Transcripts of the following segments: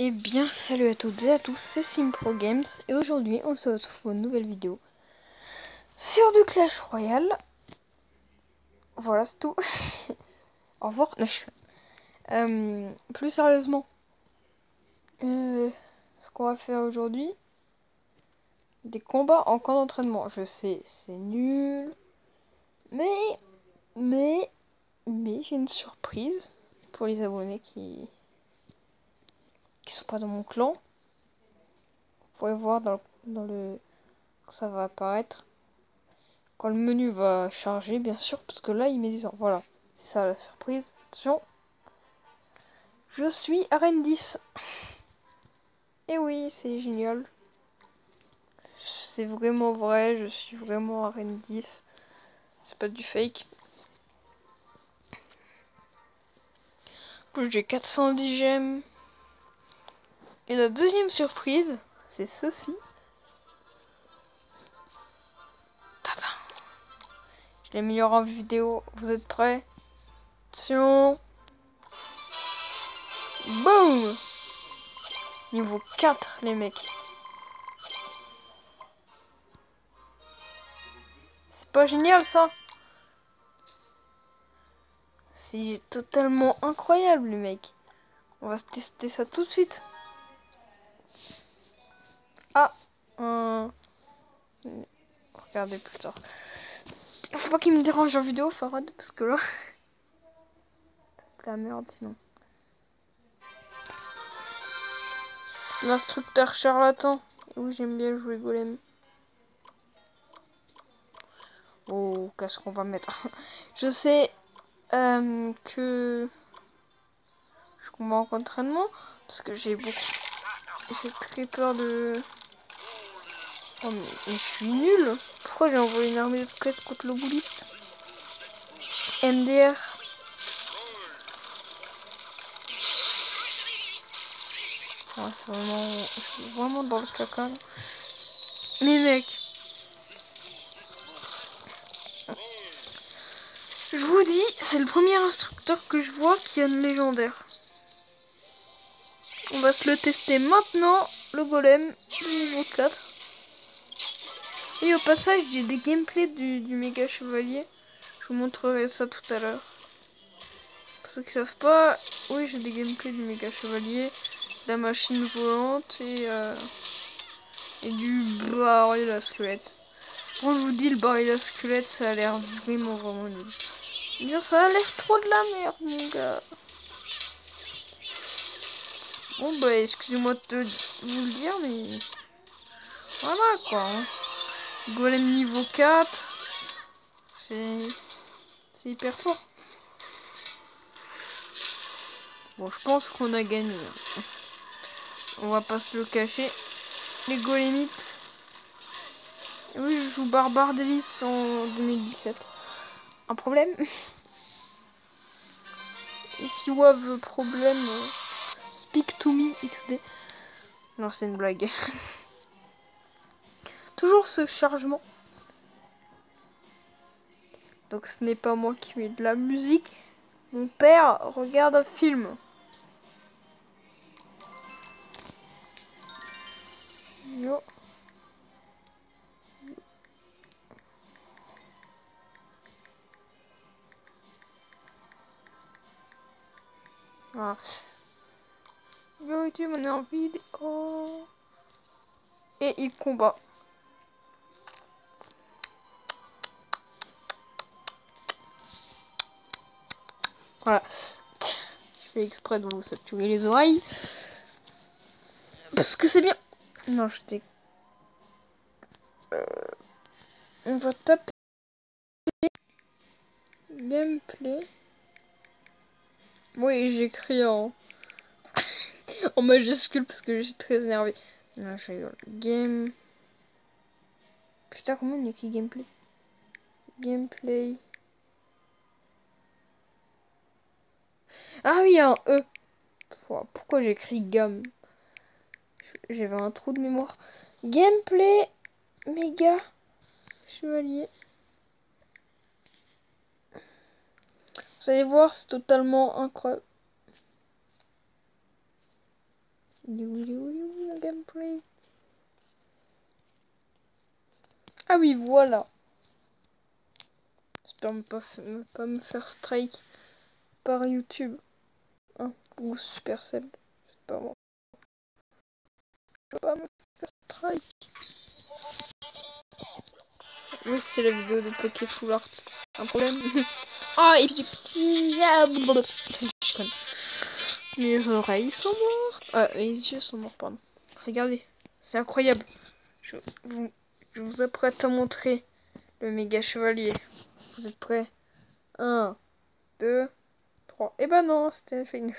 Et bien salut à toutes et à tous, c'est Simpro Games et aujourd'hui on se retrouve pour une nouvelle vidéo sur du Clash Royale. Voilà c'est tout. Au revoir. Euh, plus sérieusement, euh, ce qu'on va faire aujourd'hui, des combats en camp d'entraînement. Je sais, c'est nul, mais, mais, mais j'ai une surprise pour les abonnés qui qui sont pas dans mon clan. Vous pouvez voir dans, dans le ça va apparaître quand le menu va charger bien sûr parce que là il met du temps. Voilà, c'est ça la surprise. Attention. Je suis arène 10. Et oui, c'est génial. C'est vraiment vrai, je suis vraiment arène 10. C'est pas du fake. J'ai 410 gemmes. Et la deuxième surprise, c'est ceci. Je l'ai mis en vidéo. Vous êtes prêts? Attention Boum Niveau 4, les mecs. C'est pas génial, ça C'est totalement incroyable, les mecs. On va tester ça tout de suite. Ah Regardez plus tard. Faut pas qu'il me dérange en vidéo, Farad, parce que là... la merde sinon. L'instructeur charlatan. Oui, j'aime bien jouer golem. Oh, qu'est-ce qu'on va mettre? Je sais euh, que je combats en entraînement parce que j'ai beaucoup j'ai très peur de Je suis nul Pourquoi j'ai envoyé une armée de squelettes contre le bouliste MDR c'est vraiment... Je suis vraiment dans le caca. Mais mec Je vous dis, c'est le premier instructeur que je vois qui a une légendaire. On va se le tester maintenant, le golem, niveau 4. Au passage, j'ai des gameplays du, méga chevalier. Je vous montrerai ça tout à l'heure. Pour ceux qui savent pas, oui, j'ai des gameplays du méga chevalier, la machine volante et, euh, et du baril à squelette. Quand je vous dis le baril à squelette, ça a l'air vraiment vraiment nul. Bien, ça a l'air trop de la merde, mon gars. Bon, bah, excusez-moi de vous le dire, mais... Voilà, quoi. Hein. Golem niveau 4. C'est... Hyper fort. Bon, je pense qu'on a gagné. On va pas se le cacher. Les golémites. Oui, je joue Barbare d'élite en 2017. Un problème? If you have a problem, speak to me XD. Non, c'est une blague. Toujours ce chargement. Donc ce n'est pas moi qui mets de la musique. Mon père regarde un film. Yo. Ah. M'en as envie. Oh. Et il combat. Voilà. Je fais exprès de vous saturer les oreilles. Parce que c'est bien. Non, je t'ai... Euh, on va taper... Gameplay. Oui, j'écris en... en majuscule parce que je suis très énervé. Non, je rigole. Game... Putain, comment on écrit gameplay? Gameplay... Ah oui, un E. Pourquoi j'écris gamme J'avais un trou de mémoire. Gameplay méga chevalier. Vous allez voir, c'est totalement incroyable. Il il il gameplay? Ah oui, voilà. J'espère ne pas, pas me faire strike par YouTube. Ou Supercell. C'est pas moi. Je vais pas me faire strike. Oui, c'est la vidéo de Poké Full Art. Un problème Ah, et puis. Je connais. Mes oreilles sont mortes. Ah, mes yeux sont morts, pardon. Regardez, c'est incroyable. Je vous, je vous apprête à montrer le méga chevalier. Vous êtes prêts? 1, 2, 3. Et ben non, c'était fait une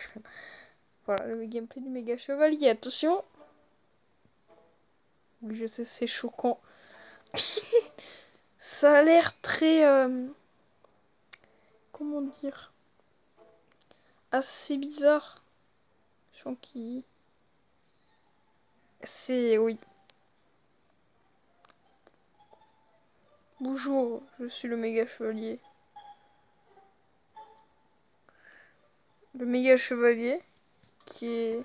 Voilà, le gameplay du méga chevalier. Attention. Je sais, c'est choquant. Ça a l'air très... Euh, comment dire Assez bizarre. qui C'est... Oui. Bonjour, je suis le méga chevalier. Le méga chevalier qui est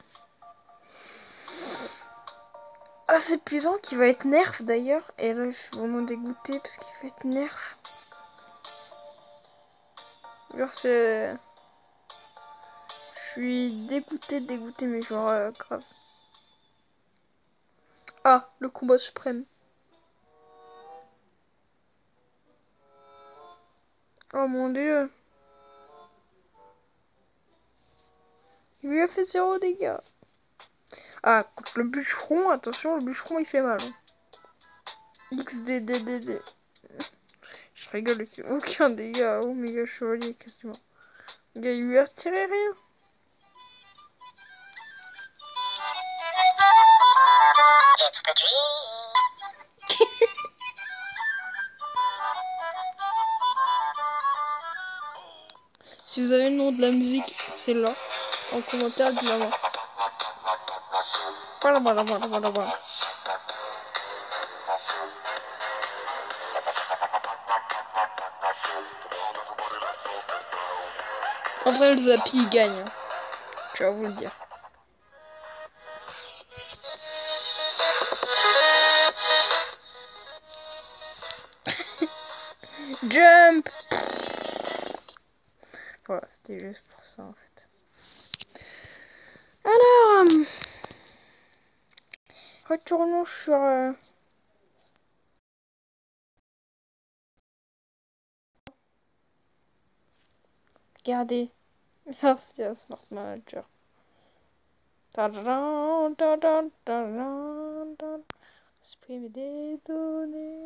assez puissant, qui va être nerf d'ailleurs. Et là, je suis vraiment dégoûté parce qu'il va être nerf. Genre, c'est. Je suis dégoûté, dégoûté, mais genre euh, grave. Ah, le combat suprême. Oh mon dieu. Il lui a fait zéro dégâts. Ah, le bûcheron, attention, le bûcheron il fait mal. XDDDD. Je rigole, aucun dégât au méga chevalier quasiment. Le gars il lui a retiré rien. It's the dream. si vous avez le nom de la musique, c'est là. En commentaire, dites-moi. Voilà, voilà, voilà, voilà, voilà. En vrai, le Zapi gagne. Hein. Je vais vous le dire. Jump Voilà, c'était juste pour ça en fait. Alors, euh, Euh, regardez. Merci à Smart Manager. Des données.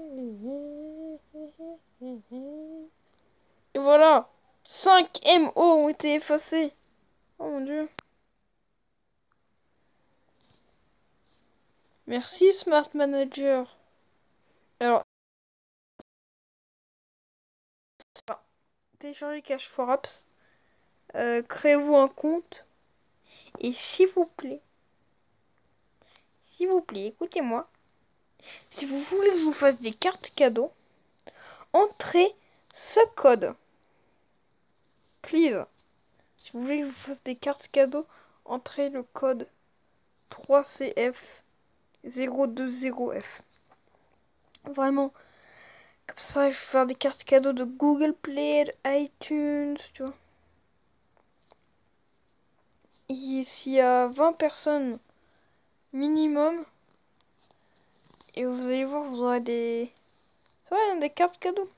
Et voilà 5 MO ont été effacés. Oh mon dieu. Merci Smart Manager. Alors, téléchargez Cache for Apps. Euh, créez-vous un compte? Et s'il vous plaît, s'il vous plaît, écoutez-moi. Si vous voulez que je vous fasse des cartes cadeaux, entrez ce code. Please. Si vous voulez que je vous fasse des cartes cadeaux, entrez le code 3CF 020F. Vraiment. Comme ça, je vais faire des cartes cadeaux de Google Play, iTunes, tu vois. S'il y a 20 personnes minimum, et vous allez voir, vous aurez des... Ça va, des cartes cadeaux.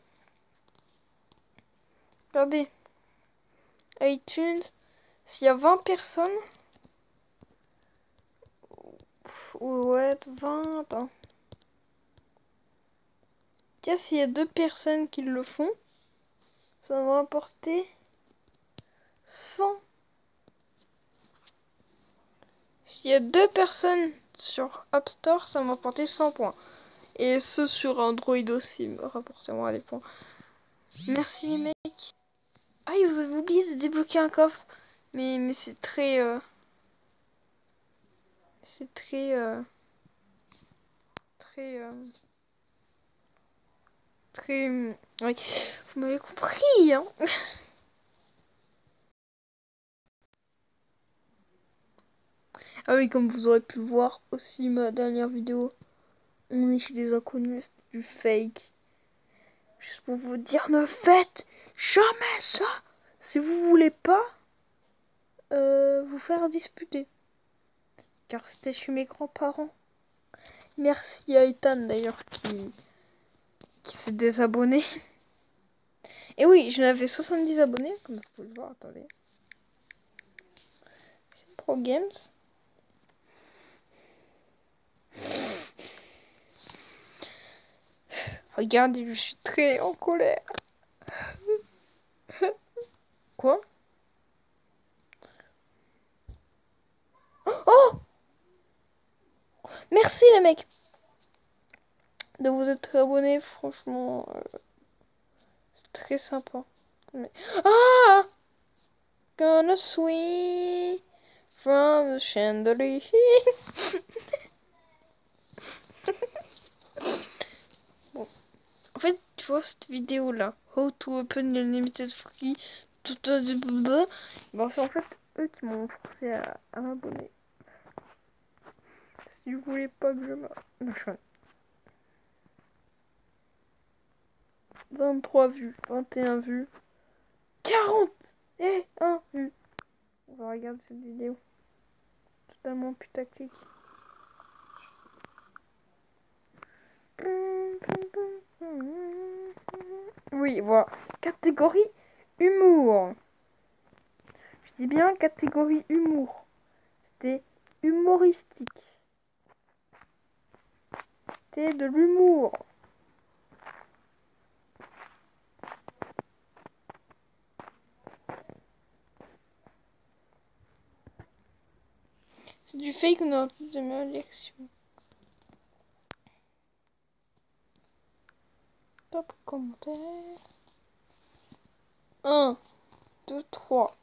Regardez. iTunes, s'il y a 20 personnes, Ouais, 20. Attends. Tiens, s'il y a deux personnes qui le font, ça va apporter 100. S'il y a deux personnes sur App Store, ça va m'apporter 100 points. Et ce sur Android aussi, rapportez-moi des points. Merci les mecs. Ah, vous avez oublié de débloquer un coffre. Mais, mais c'est très... Euh, c'est très euh, très euh, très oui vous m'avez compris hein Ah oui, comme vous aurez pu voir aussi ma dernière vidéo, on est chez des inconnus, du fake. Juste pour vous dire, ne faites jamais ça si vous voulez pas euh, vous faire disputer. Car c'était chez mes grands-parents. Merci à Ethan d'ailleurs qui, qui s'est désabonné. Et oui, je n'avais 70 abonnés, comme vous pouvez le voir, attendez. Pro Games. Regardez, je suis très en colère. Quoi? Oh Merci les mecs de vous être abonnés, franchement. Euh, c'est très sympa. Ah Gonna swing from the chandelier. bon. En fait, tu vois cette vidéo là, How to Open the Limited Free, tout bon, c'est en fait eux qui m'ont forcé à, à m'abonner. Si vous voulez pas que je m'abonne. 23 vues, 21 vues, 40 et 1 vue. On va regarder cette vidéo. Totalement putaclic. Oui, voilà. Catégorie humour. Je dis bien catégorie humour. C'était humoristique. C'était de l'humour. C'est du fake dans toutes les élections. Top commentaire. 1, 2, 3.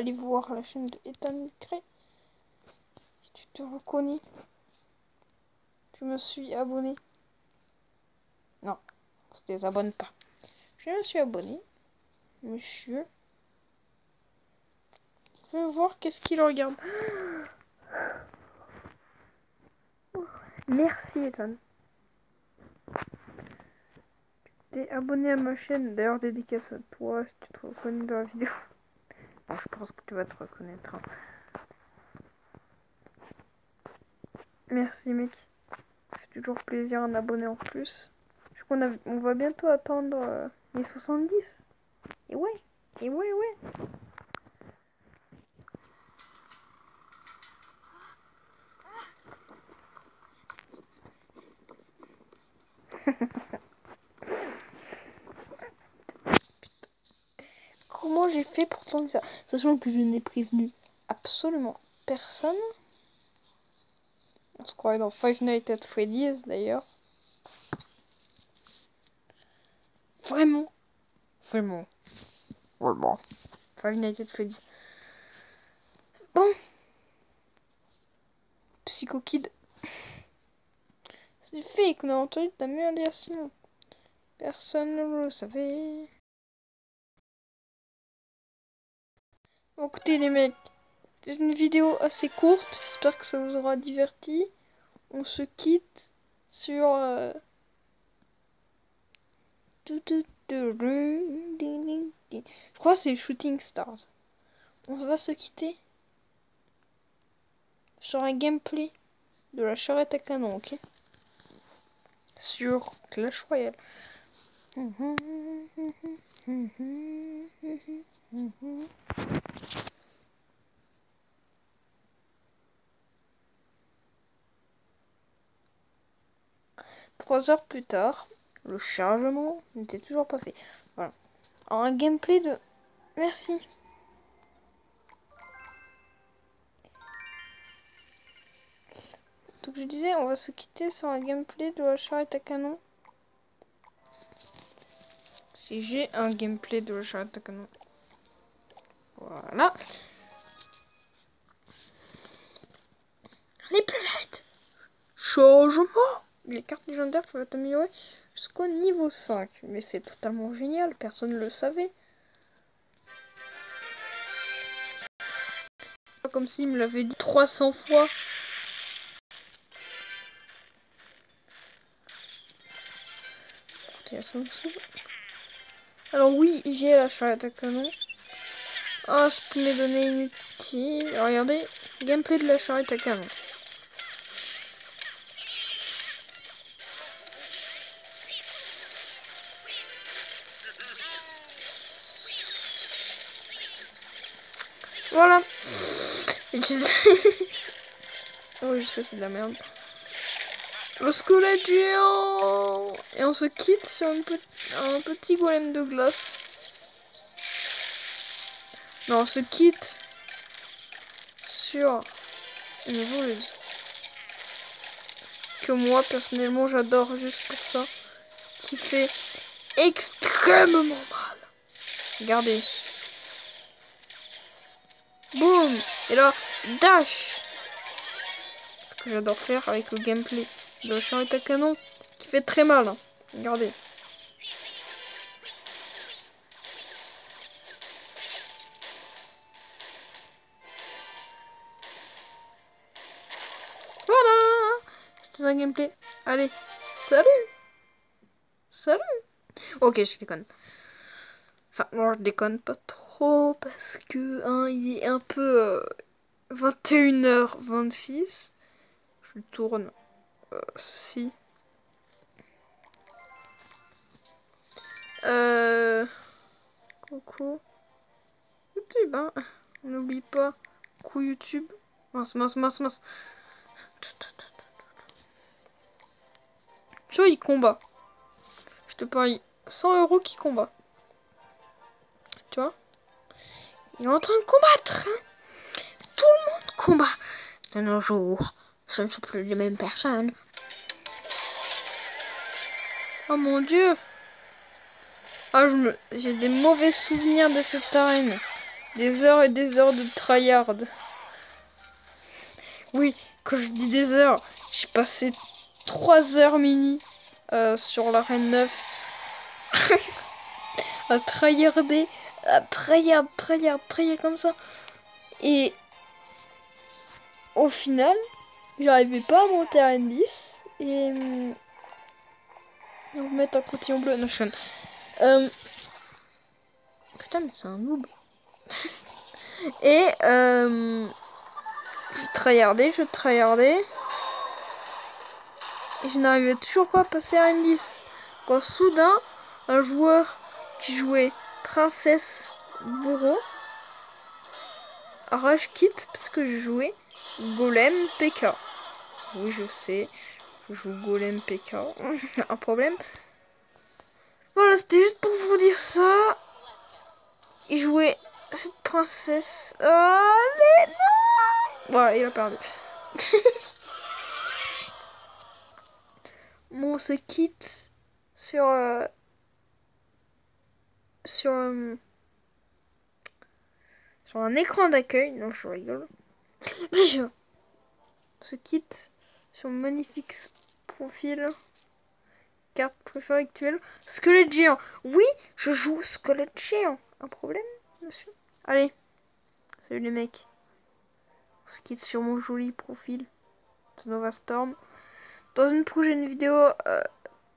Aller voir la chaîne de Ethan Micré. Si tu te reconnais, je me suis abonné. Non, tu te abonne pas. Je me suis abonné. Monsieur. Je vais voir qu'est-ce qu'il regarde. Merci Ethan. T'es abonné à ma chaîne, d'ailleurs dédicace à toi si tu te reconnais dans la vidéo je pense que tu vas te reconnaître. Hein. Merci mec. Fait toujours plaisir un abonné en plus. Je crois qu'on on va bientôt attendre euh, les 70. Et ouais, et ouais, ouais. comment j'ai fait pour tomber ça Sachant que je n'ai prévenu absolument personne. On se croirait dans Five Nights at Freddy's d'ailleurs. Vraiment. Vraiment. Vraiment. Five Nights at Freddy's. Bon. Psycho Kid. C'est fait qu'on a entendu ta mère dire sinon. Personne ne le savait. Écoutez les mecs, c'est une vidéo assez courte, j'espère que ça vous aura diverti. On se quitte sur... Euh, je crois que c'est Shooting Stars. On va se quitter sur un gameplay de la charrette à canon, ok? Sur Clash Royale. Trois heures plus tard, le chargement n'était toujours pas fait. Voilà. Un gameplay de... Merci. Donc je disais, on va se quitter sur un gameplay de la charrette à canon. Si j'ai un gameplay de à canon. Voilà. Les planètes Changement Les cartes légendaires peuvent être améliorées jusqu'au niveau 5. Mais c'est totalement génial, personne ne le savait. Comme s'il me l'avait dit 300 fois. Alors oui, j'ai la charrette à canon. Ah, je peux mes données inutiles. Regardez, gameplay de la charrette à canon. Voilà. oui, ça c'est de la merde. Le squelette géant Et on se quitte sur un petit golem de glace. Non, on se quitte sur une voleuse. Que moi, personnellement, j'adore juste pour ça. Qui fait extrêmement mal. Regardez. Boum Et là, dash Ce que j'adore faire avec le gameplay la charrette à canon qui fait très mal. Hein. Regardez. Voilà C'était un gameplay. Allez, salut Salut Ok, je déconne. Enfin, moi je déconne pas trop parce que hein, il est un peu 21h26. Euh, je tourne ceci. Euh... Coucou. YouTube, hein. N'oublie pas. Coucou YouTube. Mince, mince, mince, mince. Tu vois, il combat. Je te parie 100 euros qui combat. Tu vois? Il est en train de combattre. Hein. Tout le monde combat de nos jours ce ne sont plus les mêmes personnes. Oh mon dieu Ah, j'ai des mauvais souvenirs de cette arène. Des heures et des heures de tryhard. Oui, quand je dis des heures, j'ai passé 3 heures mini euh, sur l'arène 9 à tryharder, à tryhard, tryhard, tryhard comme ça. Et au final, J'arrivais pas à monter à N10 et euh, on va mettre un cotillon bleu. Non, je euh... Putain, mais c'est un noob. et euh... je tryhardais, je tryhardais. Et je n'arrivais toujours pas à passer à N10. Quand soudain, un joueur qui jouait Princesse Bourreau arrache quitte parce que je jouais Golem PK. Oui, je sais. Je joue Golem PK. un problème. Voilà, c'était juste pour vous dire ça. Il jouait cette princesse. Allez, non Voilà, il a perdu. bon, on se quitte sur... Euh, sur... Euh, sur un écran d'accueil. Non, je rigole. je se quitte sur magnifique profil. Carte préférée actuelle. Squelette géant. Oui, je joue squelette géant. Un problème, monsieur? Allez. Salut les mecs. On se quitte sur mon joli profil de Nova Storm. Dans une prochaine vidéo. Euh,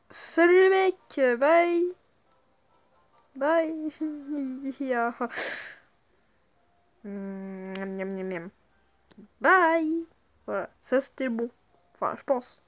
salut les mecs. Bye. Bye. Bye. Voilà, ça c'était bon. Enfin, je pense.